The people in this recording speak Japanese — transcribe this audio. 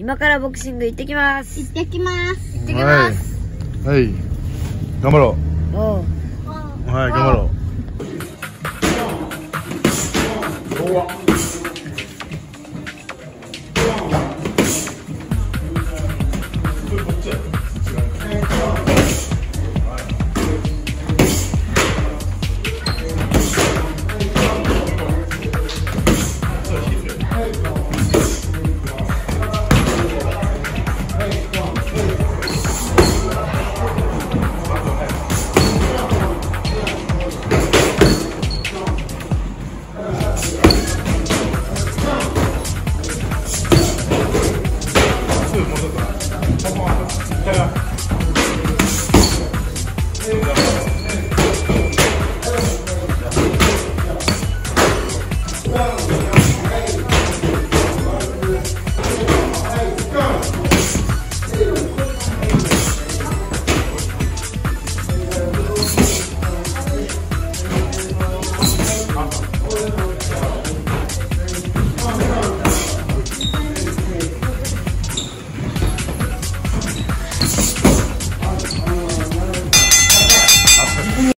今からボクシング行ってきます。行ってきます。行ってきますはい、はい、頑張ろおう。うはい頑張ろう。